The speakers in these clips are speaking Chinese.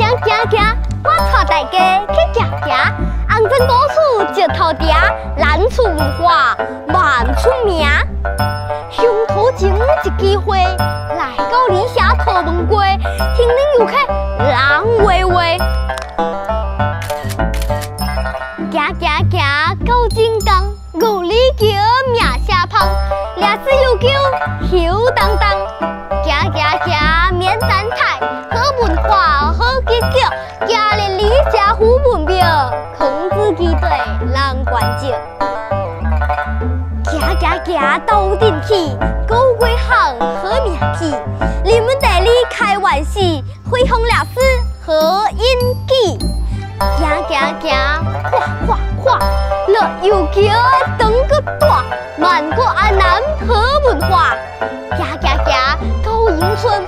行行行，我带大家去行行，红镇高处石头地，咱厝文化万出名。乡土情一机会，来到理下讨问过，听恁游客人话话。行行行，到金刚，五里桥名下旁，历史悠久，响当当。行行行，免等待，好文化好结局，家里理家富文庙，孔子基地人关照。行行行，到顶起，高贵行好名气，你们带你开玩笑，恢弘历史好印记。行行行，跨跨跨，乐游桥登个大，万国安南好文化。行行行，到迎春，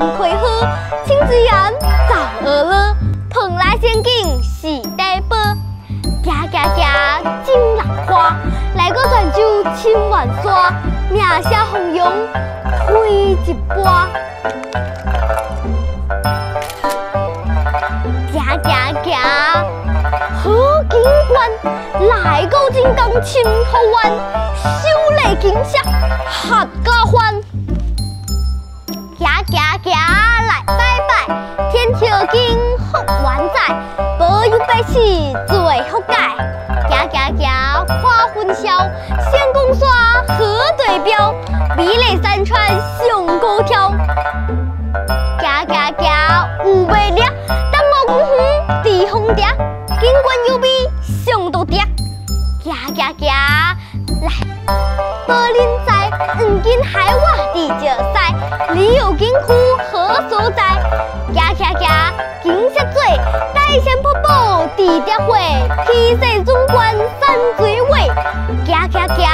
行，安徽好，亲子园早鹅乐，蓬莱仙境喜带宝。行行行，金兰花，来个泉州青万山，名下红扬推一波。行行行，好景观，来到金刚青河湾，秀丽景色合家欢。行行，来拜拜，天朝经福万载，保佑百姓最福解。行行行，看分晓，仙公山河对标，美丽山川上高挑。行行行，有魅力，东吴公园地风嗲，景观优美上独特。行行行，来，柏林在黄金海岸地石赛，旅游景区好所在。行行行，景色多，大山瀑布地点花，气势壮观山水画。行行行，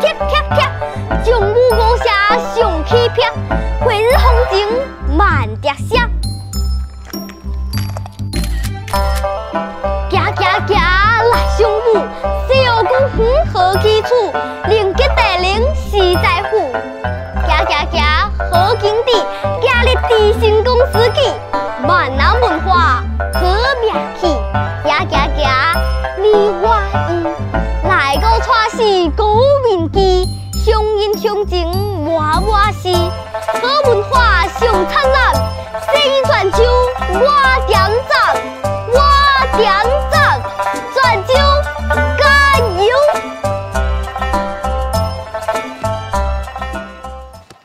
踢踢踢，将武五下上去撇，小公园好基础，连接地灵实在乎。行行行，好景致，今日地新公司记，万南文化好名气。行行行，你我伊，来个川市高明记，乡音乡情满满是，好文化上灿烂，生意全球